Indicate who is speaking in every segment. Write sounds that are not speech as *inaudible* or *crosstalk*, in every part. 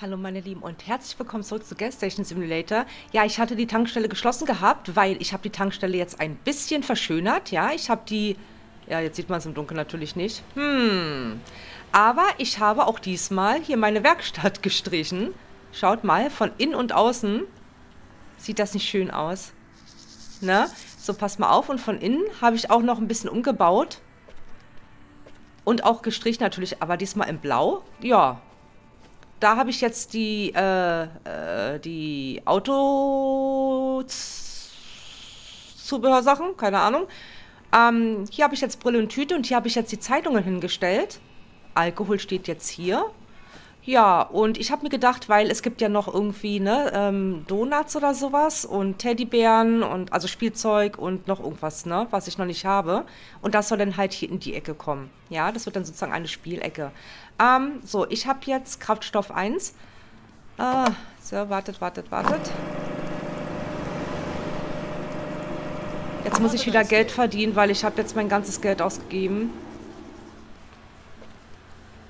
Speaker 1: Hallo meine Lieben und herzlich willkommen zurück zu Gas Station Simulator. Ja, ich hatte die Tankstelle geschlossen gehabt, weil ich habe die Tankstelle jetzt ein bisschen verschönert. Ja, ich habe die... Ja, jetzt sieht man es im Dunkeln natürlich nicht. Hm. Aber ich habe auch diesmal hier meine Werkstatt *laughs* gestrichen. Schaut mal, von innen und außen sieht das nicht schön aus. Ne? So, passt mal auf. Und von innen habe ich auch noch ein bisschen umgebaut. Und auch gestrichen natürlich, aber diesmal in Blau. Ja, da habe ich jetzt die, äh, äh, die Auto-Zubehörsachen, keine Ahnung. Ähm, hier habe ich jetzt Brille und Tüte und hier habe ich jetzt die Zeitungen hingestellt. Alkohol steht jetzt hier. Ja, und ich habe mir gedacht, weil es gibt ja noch irgendwie, ne, ähm, Donuts oder sowas und Teddybären und also Spielzeug und noch irgendwas, ne, was ich noch nicht habe. Und das soll dann halt hier in die Ecke kommen. Ja, das wird dann sozusagen eine Spielecke. Ähm, so, ich habe jetzt Kraftstoff 1. Ah, so, wartet, wartet, wartet. Jetzt muss ich wieder Geld verdienen, weil ich habe jetzt mein ganzes Geld ausgegeben.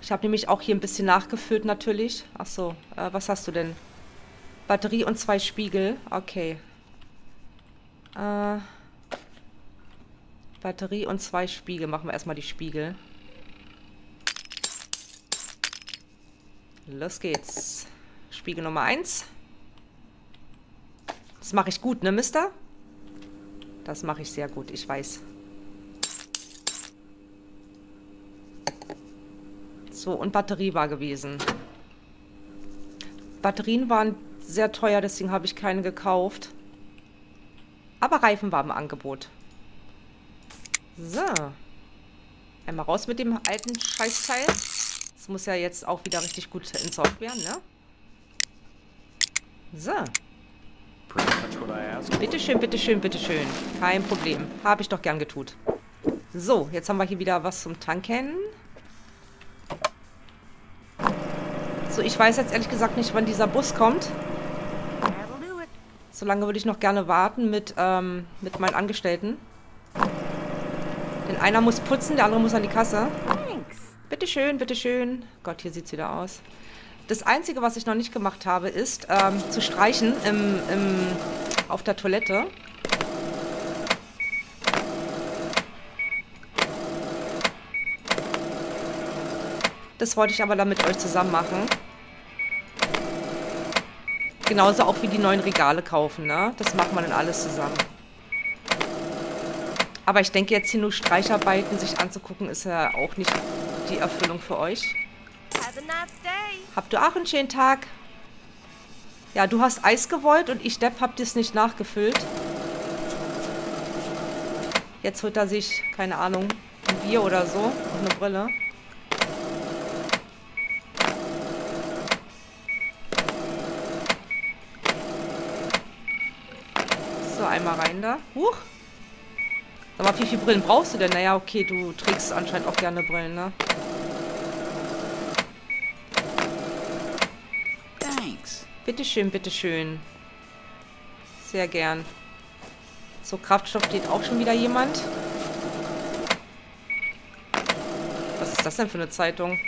Speaker 1: Ich habe nämlich auch hier ein bisschen nachgefüllt natürlich. Ach so, äh, was hast du denn? Batterie und zwei Spiegel. Okay. Äh, Batterie und zwei Spiegel. Machen wir erstmal die Spiegel. Los geht's. Spiegel Nummer 1. Das mache ich gut, ne, Mister? Das mache ich sehr gut, ich weiß. So, und Batterie war gewesen. Batterien waren sehr teuer, deswegen habe ich keine gekauft. Aber Reifen war im Angebot. So. Einmal raus mit dem alten Scheißteil. Das muss ja jetzt auch wieder richtig gut entsorgt werden, ne? So. Bitteschön, bitteschön, bitteschön. Kein Problem. Habe ich doch gern getut. So, jetzt haben wir hier wieder was zum Tanken. So, ich weiß jetzt ehrlich gesagt nicht, wann dieser Bus kommt. Solange würde ich noch gerne warten mit, ähm, mit meinen Angestellten. Denn einer muss putzen, der andere muss an die Kasse. Bitteschön, bitteschön. Gott, hier sieht es wieder aus. Das Einzige, was ich noch nicht gemacht habe, ist ähm, zu streichen im, im, auf der Toilette. Das wollte ich aber dann mit euch zusammen machen. Genauso auch wie die neuen Regale kaufen, ne? Das macht man dann alles zusammen. Aber ich denke, jetzt hier nur Streicharbeiten sich anzugucken, ist ja auch nicht die Erfüllung für euch. Habt ihr auch einen schönen Tag? Ja, du hast Eis gewollt und ich, Depp, hab das nicht nachgefüllt. Jetzt holt er sich, keine Ahnung, ein Bier oder so und eine Brille. So, einmal rein da. Huch. Sag mal, wie viele Brillen brauchst du denn? Naja, okay, du trägst anscheinend auch gerne Brillen, ne? Thanks. Bitteschön, bitteschön. Sehr gern. So, Kraftstoff steht auch schon wieder jemand. Was ist das denn für eine Zeitung?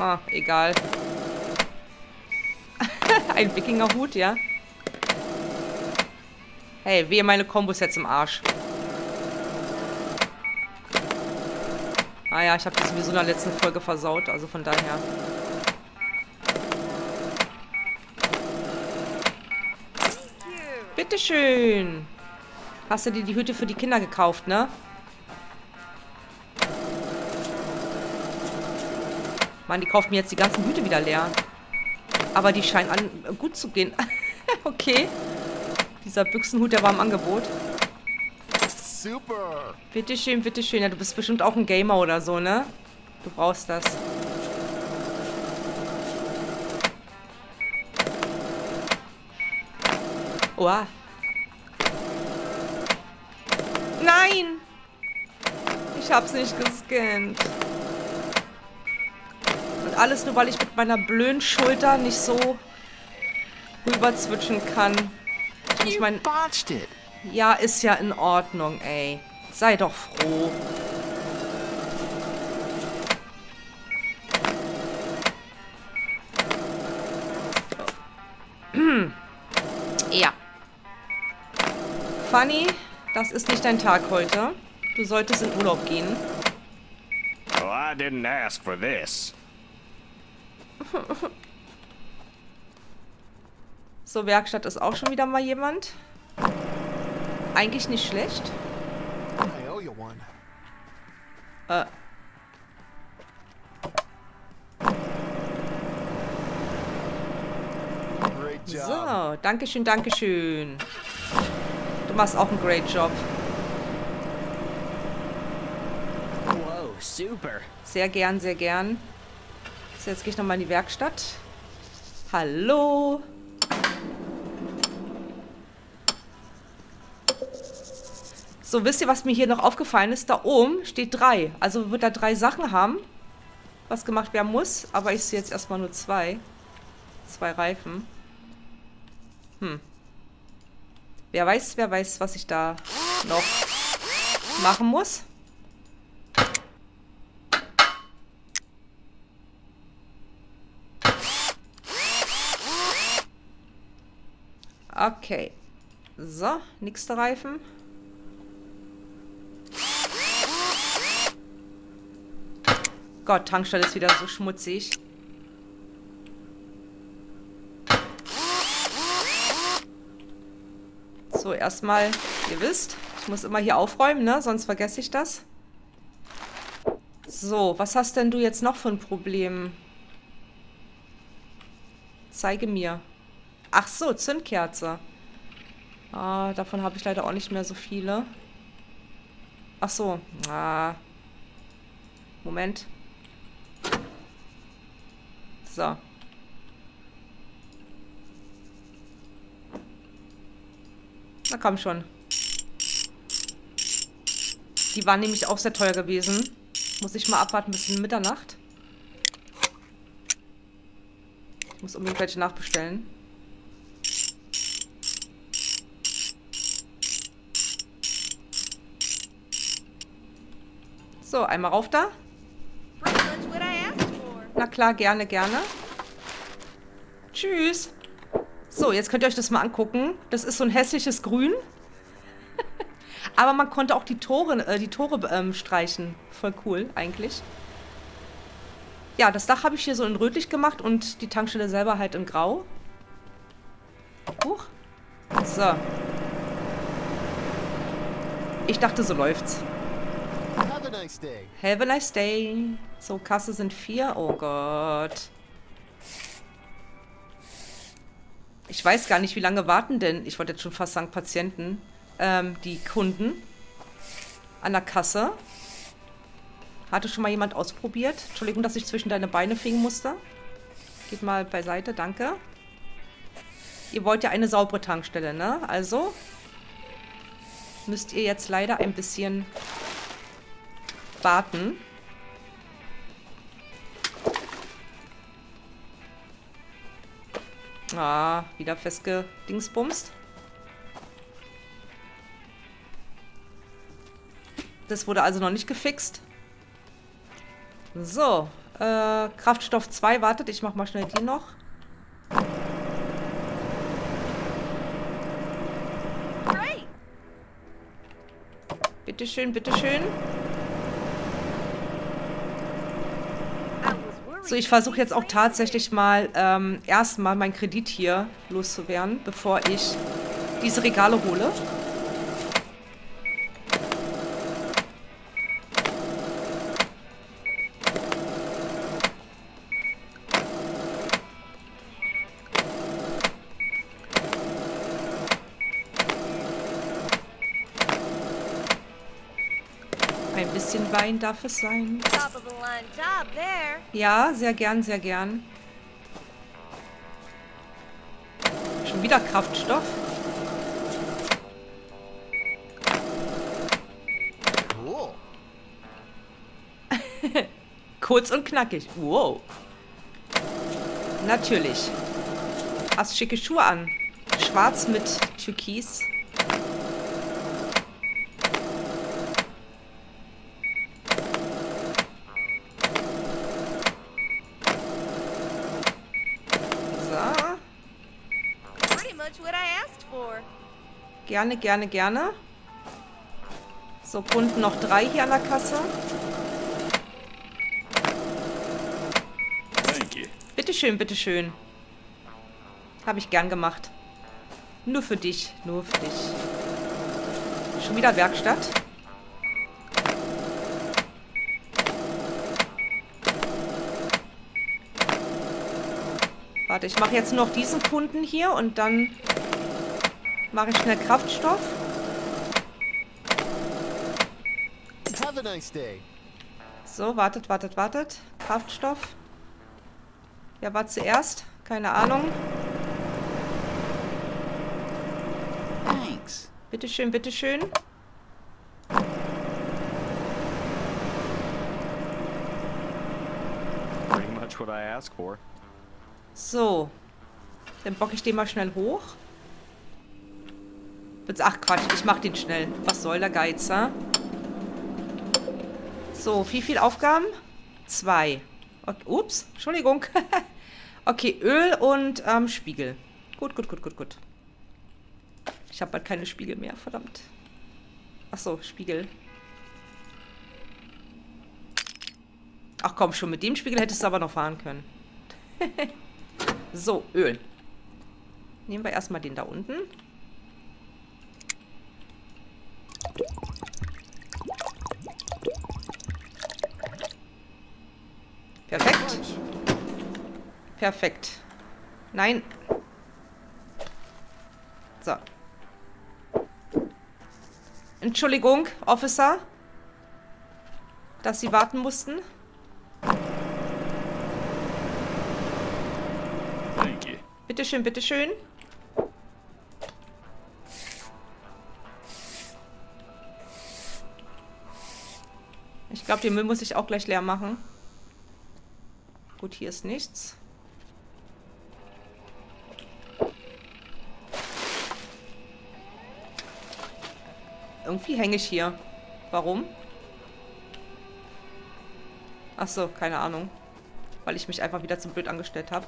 Speaker 1: Ah, egal. *laughs* Ein Wikingerhut, ja. Hey, wehe meine Kombos jetzt im Arsch. Ah ja, ich habe das sowieso in der letzten Folge versaut, also von daher. Bitteschön. Hast du dir die Hüte für die Kinder gekauft, ne? Mann, die kauft mir jetzt die ganzen Hüte wieder leer. Aber die scheinen an gut zu gehen. *laughs* okay. Dieser Büchsenhut, der war im Angebot. Super. Bitteschön, bitteschön. Ja, du bist bestimmt auch ein Gamer oder so, ne? Du brauchst das. Oha. Nein! Ich hab's nicht gescannt. Und alles nur, weil ich mit meiner blöden Schulter nicht so rüber zwitschen kann. Ich mein, ja, ist ja in Ordnung, ey. Sei doch froh. ja. Funny, das ist nicht dein Tag heute. Du solltest in Urlaub gehen.
Speaker 2: Well, I didn't ask for this. *laughs*
Speaker 1: So, Werkstatt ist auch schon wieder mal jemand. Eigentlich nicht schlecht. Äh. So, Dankeschön, Dankeschön. Du machst auch einen great Job.
Speaker 3: Super.
Speaker 1: Sehr gern, sehr gern. So, jetzt gehe ich nochmal in die Werkstatt. Hallo. So, wisst ihr, was mir hier noch aufgefallen ist? Da oben steht drei. Also wird da drei Sachen haben, was gemacht werden muss. Aber ich sehe jetzt erstmal nur zwei. Zwei Reifen. Hm. Wer weiß, wer weiß, was ich da noch machen muss. Okay. So, nächster Reifen. Gott, Tankstelle ist wieder so schmutzig. So, erstmal, ihr wisst, ich muss immer hier aufräumen, ne? Sonst vergesse ich das. So, was hast denn du jetzt noch für ein Problem? Zeige mir. Ach so, Zündkerze. Ah, davon habe ich leider auch nicht mehr so viele. Ach so. Ah. Moment. So. Na komm schon. Die waren nämlich auch sehr teuer gewesen. Muss ich mal abwarten bis Mitternacht. Ich muss unbedingt welche nachbestellen. So, einmal rauf da.
Speaker 4: Pretty much what I asked for.
Speaker 1: Na klar, gerne, gerne. Tschüss. So, jetzt könnt ihr euch das mal angucken. Das ist so ein hässliches Grün. *laughs* Aber man konnte auch die Tore, äh, die Tore ähm, streichen. Voll cool, eigentlich. Ja, das Dach habe ich hier so in rötlich gemacht und die Tankstelle selber halt in grau. Huch. So. Ich dachte, so läuft's.
Speaker 5: Have a nice day.
Speaker 1: Have a nice day. So, Kasse sind vier. Oh Gott. Ich weiß gar nicht, wie lange warten denn, ich wollte jetzt schon fast sagen Patienten, ähm, die Kunden an der Kasse. Hatte schon mal jemand ausprobiert? Entschuldigung, dass ich zwischen deine Beine fingen musste. Geht mal beiseite, danke. Ihr wollt ja eine saubere Tankstelle, ne? Also müsst ihr jetzt leider ein bisschen warten. Ah, wieder festgedingsbumst. Das wurde also noch nicht gefixt. So, äh, Kraftstoff 2 wartet. Ich mach mal schnell die noch. Bitteschön, bitteschön.
Speaker 4: I was worried.
Speaker 1: So, ich versuche jetzt auch tatsächlich mal ähm, erstmal meinen Kredit hier loszuwerden, bevor ich diese Regale hole. Ein bisschen Wein darf es sein.
Speaker 4: Top of
Speaker 1: Ja, sehr gern, sehr gern. Schon wieder Kraftstoff.
Speaker 5: Cool. *laughs*
Speaker 1: Kurz und knackig. Wow. Natürlich. Hast schicke Schuhe an. Schwarz mit Türkis. So.
Speaker 4: much what I asked for.
Speaker 1: Gerne, gerne, gerne. So, Kunden noch drei hier an der Kasse.
Speaker 2: Thank you.
Speaker 1: Bitteschön, bitteschön. Habe ich gern gemacht. Nur für dich, nur für dich. Schon wieder Werkstatt. Warte, ich mache jetzt noch diesen Kunden hier und dann mache ich schnell Kraftstoff.
Speaker 5: Have a nice day.
Speaker 1: So, wartet, wartet, wartet. Kraftstoff. Wer war zuerst? Keine Ahnung.
Speaker 3: Thanks.
Speaker 1: Bitteschön, bitteschön.
Speaker 2: Pretty much what I asked for.
Speaker 1: So. Dann bock ich den mal schnell hoch. Ach Quatsch, ich mach den schnell. Was soll der Geiz, ha? So, wie viel Aufgaben? Zwei. Okay, ups, Entschuldigung. *laughs* okay, Öl und ähm, Spiegel. Gut, gut, gut, gut, gut. Ich habe bald keine Spiegel mehr, verdammt. Ach so, Spiegel. Ach komm schon, mit dem Spiegel hättest du aber noch fahren können. *laughs* so, Öl. Nehmen wir erstmal den da unten. Perfekt. Perfekt. Nein. So. Entschuldigung, Officer, dass Sie warten mussten.
Speaker 2: Thank you.
Speaker 1: Bitteschön, bitteschön. Ich glaube, den Müll muss ich auch gleich leer machen. Gut, hier ist nichts. Irgendwie hänge ich hier. Warum? Ach so, keine Ahnung. Weil ich mich einfach wieder zum blöd angestellt habe.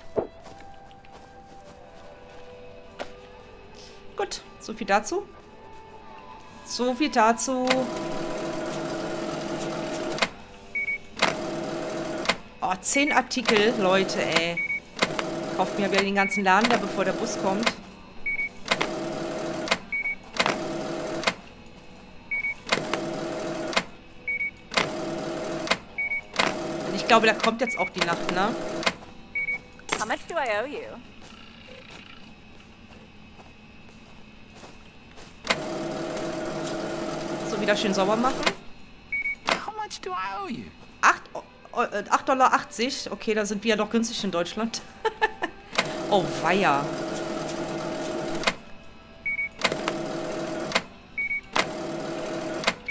Speaker 1: So viel dazu. So viel dazu. Oh, zehn Artikel, Leute, ey. Kauft mir wieder den ganzen Laden da, bevor der Bus kommt. Ich glaube, da kommt jetzt auch die Nacht, ne?
Speaker 4: How much do I owe you?
Speaker 1: Wieder schön sauber machen.
Speaker 3: How much do I owe you?
Speaker 1: 8 O- äh, 8,80 Dollar. Okay, da sind wir ja doch günstig in Deutschland. *laughs* oh, weia.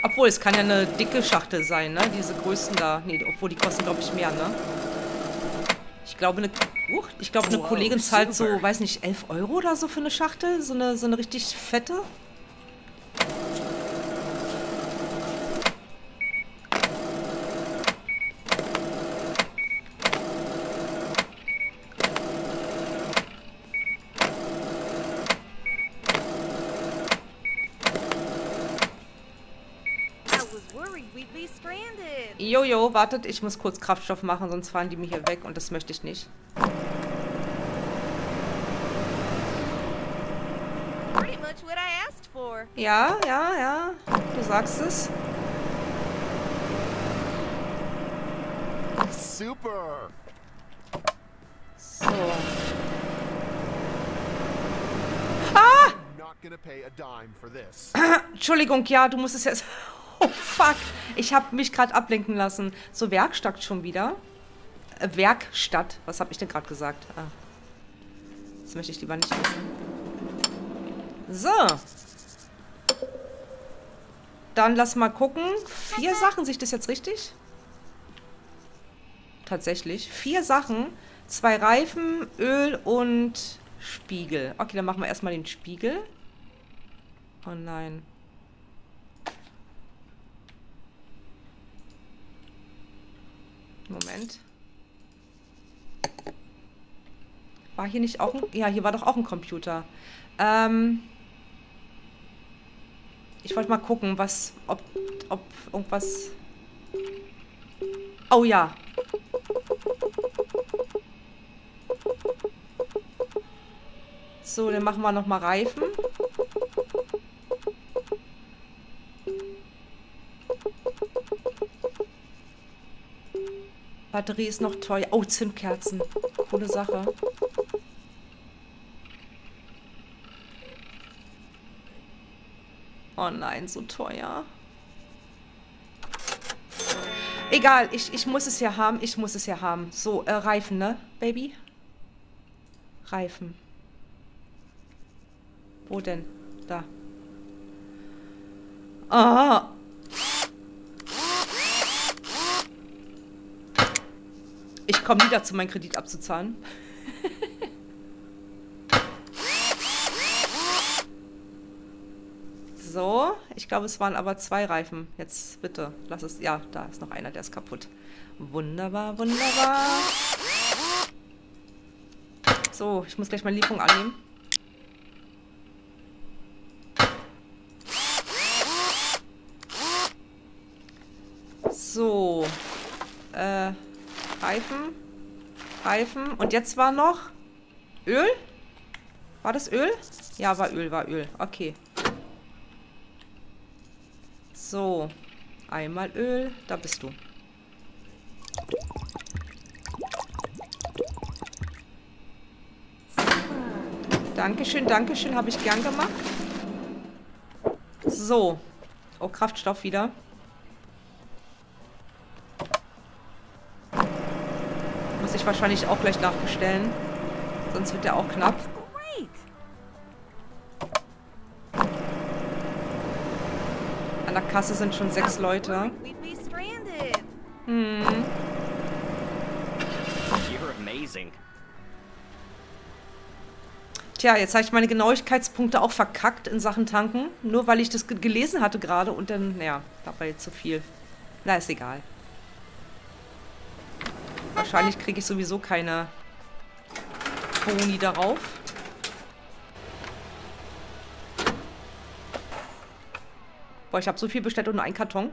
Speaker 1: Obwohl, es kann ja eine dicke Schachtel sein, ne? Diese größten da. Nee, obwohl, die kosten, glaube ich, mehr, ne? Ich glaube, eine, uh, ich glaube, eine Kollegin zahlt so, weiß nicht, 11 Euro oder so für eine Schachtel. So eine, so eine richtig fette. Jojo, wartet, ich muss kurz Kraftstoff machen, sonst fahren die mir hier weg und das möchte ich nicht.
Speaker 4: Pretty much what I asked for.
Speaker 1: Ja, ja, ja. Du sagst es.
Speaker 5: Super.
Speaker 1: So. Ah! *coughs* Entschuldigung, ja, du musst es jetzt... Oh, fuck. Ich habe mich gerade ablenken lassen. So, Werkstatt schon wieder. Äh, Werkstatt. Was habe ich denn gerade gesagt? Ah. Das möchte ich lieber nicht wissen. So. Dann lass mal gucken. Vier Sachen, sehe ich das jetzt richtig? Tatsächlich. Vier Sachen. Zwei Reifen, Öl und Spiegel. Okay, dann machen wir erstmal den Spiegel. Oh nein. Moment. War hier nicht auch ein... Ja, hier war doch auch ein Computer. Ähm... Ich wollte mal gucken, was... Ob, ob irgendwas... Oh ja. So, dann machen wir nochmal Reifen. Batterie ist noch teuer. Oh, Zündkerzen. Coole Sache. Oh nein, so teuer. Egal, ich, ich muss es ja haben. Ich muss es ja haben. So, äh, Reifen, ne, Baby? Reifen. Wo denn? Da. Ah. Ich komme nie dazu, meinen Kredit abzuzahlen. so, ich glaube, es waren aber zwei Reifen. Jetzt bitte, lass es. Ja, da ist noch einer, der ist kaputt. Wunderbar, wunderbar. So, ich muss gleich meine Lieferung annehmen. So. Äh, Reifen. Reifen. Und jetzt war noch Öl? War das Öl? Ja, war Öl, war Öl. Okay. So. Einmal Öl. Da bist du. Dankeschön, Dankeschön. Habe ich gern gemacht. So. Oh, Kraftstoff wieder. Ich wahrscheinlich auch gleich nachbestellen. Sonst wird der auch knapp. An der Kasse sind schon sechs Leute. Hm. Tja, jetzt habe ich meine Genauigkeitspunkte auch verkackt in Sachen Tanken. Nur weil ich das ge- gelesen hatte gerade und dann, naja, da war jetzt zu viel. Na, ist egal. Wahrscheinlich kriege ich sowieso keine Boni darauf. Boah, ich habe so viel bestellt und nur einen Karton.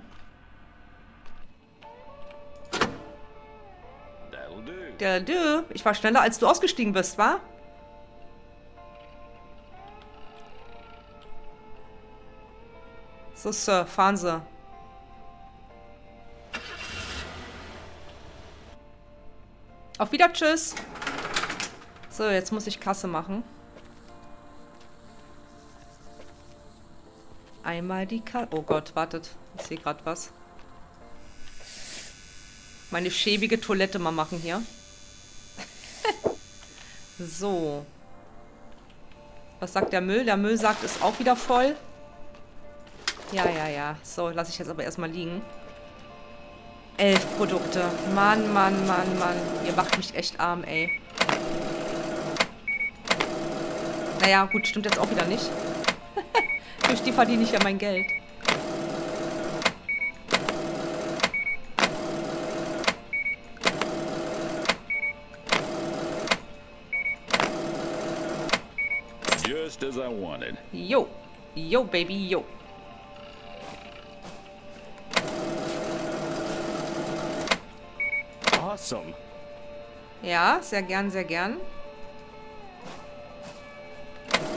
Speaker 1: Ich war schneller, als du ausgestiegen bist, wa? So, Sir, fahren Sie. Auf wieder, tschüss. So, jetzt muss ich Kasse machen. Einmal die Kasse. Oh Gott, wartet. Ich sehe gerade was. Meine schäbige Toilette mal machen hier. *laughs* so. Was sagt der Müll? Der Müll sagt, ist auch wieder voll. Ja, ja, ja. So, lasse ich jetzt aber erstmal liegen. Elf Produkte. Mann, Mann, Mann, Mann. Ihr macht mich echt arm, ey. Naja, gut, stimmt jetzt auch wieder nicht. *laughs* Durch die verdiene ich ja mein Geld.
Speaker 6: Just as I wanted.
Speaker 1: Jo. Jo, Baby, jo.
Speaker 2: Awesome.
Speaker 1: Ja, sehr gern, sehr gern.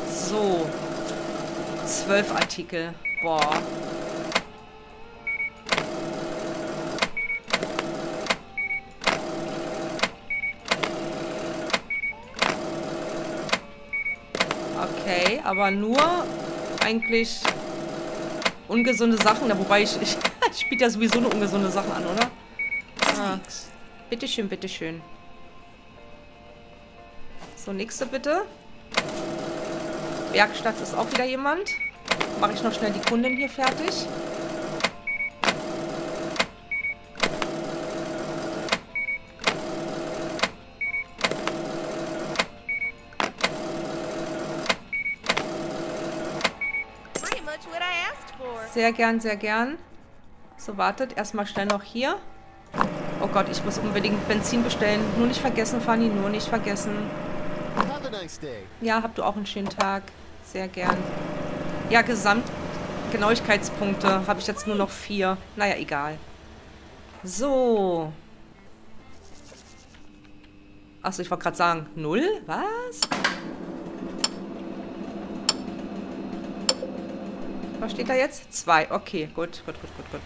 Speaker 1: So. Zwölf Artikel. Boah. Okay, aber nur eigentlich ungesunde Sachen. Wobei ich, ich, *laughs* ich spiele ja sowieso nur ungesunde Sachen an, oder? Ah. Bitteschön, bitteschön. So, nächste bitte. Werkstatt ist auch wieder jemand. Mache ich noch schnell die Kundin hier fertig. Sehr gern, sehr gern. So, wartet. Erstmal schnell noch hier. Oh Gott, ich muss unbedingt Benzin bestellen. Nur nicht vergessen, Fanny, nur nicht vergessen. Ja, habt du auch einen schönen Tag. Sehr gern. Ja, Gesamt Genauigkeitspunkte habe ich jetzt nur noch vier. Naja, egal. So. Achso, ich wollte gerade sagen, null? Was? Was steht da jetzt? Zwei. Okay, gut, gut, gut, gut, gut.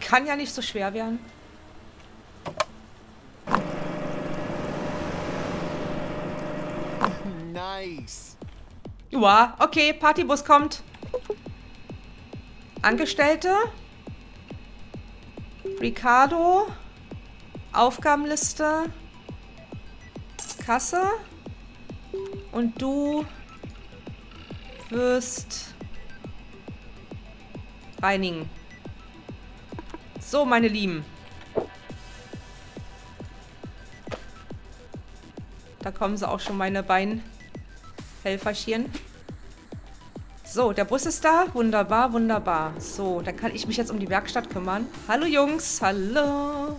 Speaker 1: Kann ja nicht so schwer werden.
Speaker 5: Nice.
Speaker 1: Ja, okay, Partybus kommt. Angestellte. Ricardo. Aufgabenliste. Kasse. Und du wirst reinigen. So, meine Lieben. Da kommen sie auch schon meine Beinhelferchen. So, der Bus ist da. Wunderbar, wunderbar. So, dann kann ich mich jetzt um die Werkstatt kümmern. Hallo Jungs, hallo.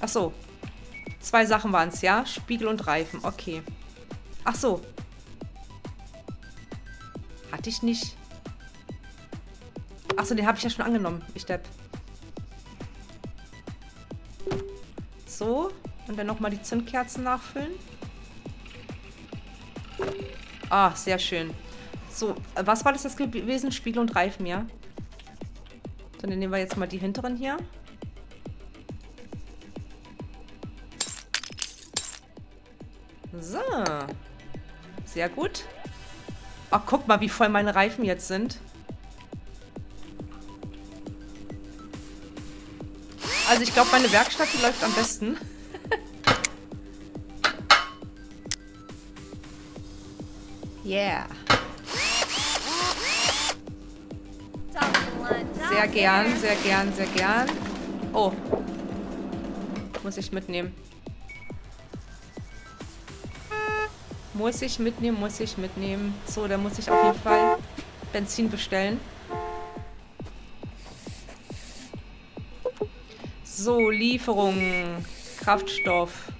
Speaker 1: Ach so. Zwei Sachen waren es, ja? Spiegel und Reifen, okay. Ach so. Hatte ich nicht. Ach so, den habe ich ja schon angenommen. Ich depp. So. Und dann nochmal die Zündkerzen nachfüllen. Ah, sehr schön. So, was war das jetzt gewesen? Spiegel und Reifen, ja? Dann nehmen wir jetzt mal die hinteren hier. So. Sehr gut. Ach, guck mal, wie voll meine Reifen jetzt sind. Also ich glaube, meine Werkstatt läuft am besten. Yeah. Sehr gern, sehr gern, sehr gern. Oh. Muss ich mitnehmen. Muss ich mitnehmen, muss ich mitnehmen. So, dann muss ich auf jeden Fall Benzin bestellen. So, Lieferung. Kraftstoff.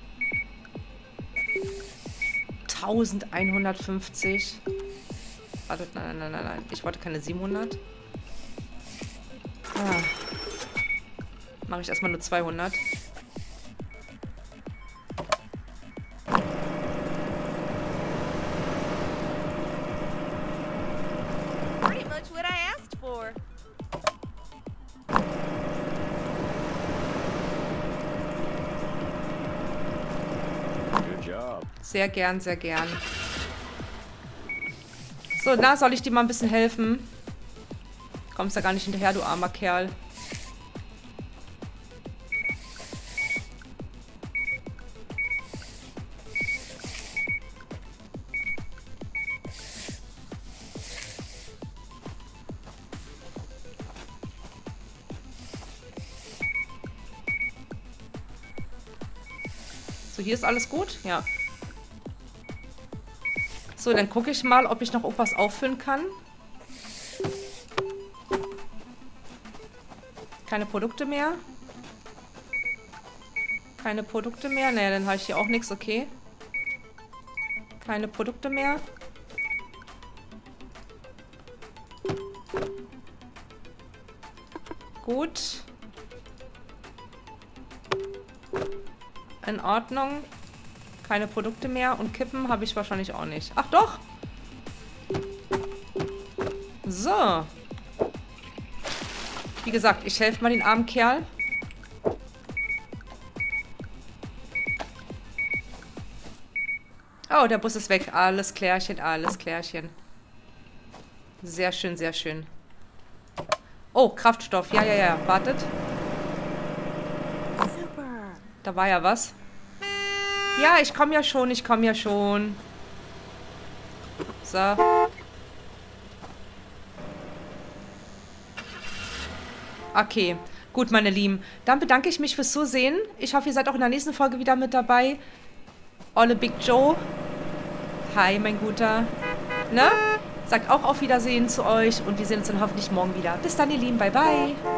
Speaker 1: 1150. Warte, nein, nein, nein, nein. Ich wollte keine 700. Ah. Mache ich erstmal nur 200. Sehr gern, sehr gern. So, na, soll ich dir mal ein bisschen helfen? Kommst da gar nicht hinterher, du armer Kerl. So, hier ist alles gut? Ja. So, dann gucke ich mal, ob ich noch irgendwas auffüllen kann. Keine Produkte mehr. Keine Produkte mehr. Naja, dann habe ich hier auch nichts, okay. Keine Produkte mehr. Gut. In Ordnung. Keine Produkte mehr. Und Kippen habe ich wahrscheinlich auch nicht. Ach doch! So. Wie gesagt, ich helfe mal den armen Kerl. Oh, der Bus ist weg. Alles klärchen, alles klärchen. Sehr schön, sehr schön. Oh, Kraftstoff. Ja, ja, ja. Wartet.
Speaker 4: Super.
Speaker 1: Da war ja was. Ja, ich komme ja schon, ich komme ja schon. So. Okay, gut, meine Lieben. Dann bedanke ich mich fürs Zusehen. Ich hoffe, ihr seid auch in der nächsten Folge wieder mit dabei. Olle Big Joe. Hi, mein Guter. Ne? Sagt auch auf Wiedersehen zu euch und wir sehen uns dann hoffentlich morgen wieder. Bis dann, ihr Lieben. Bye, bye.